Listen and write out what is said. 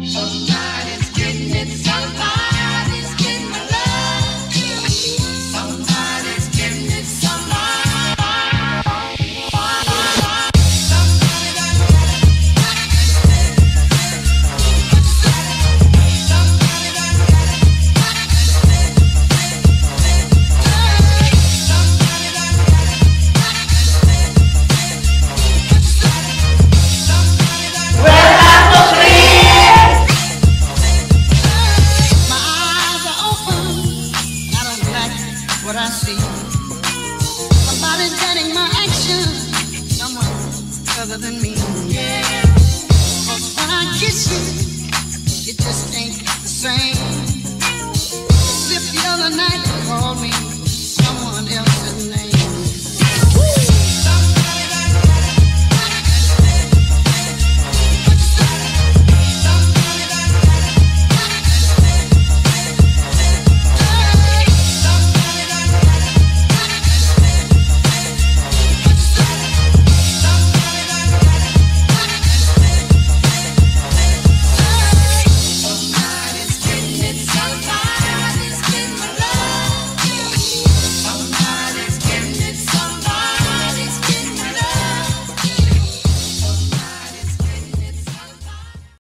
So I see. Somebody's getting my action. Someone other than me. Yeah. Yeah. 'Cause when I kiss you, it just ain't the same.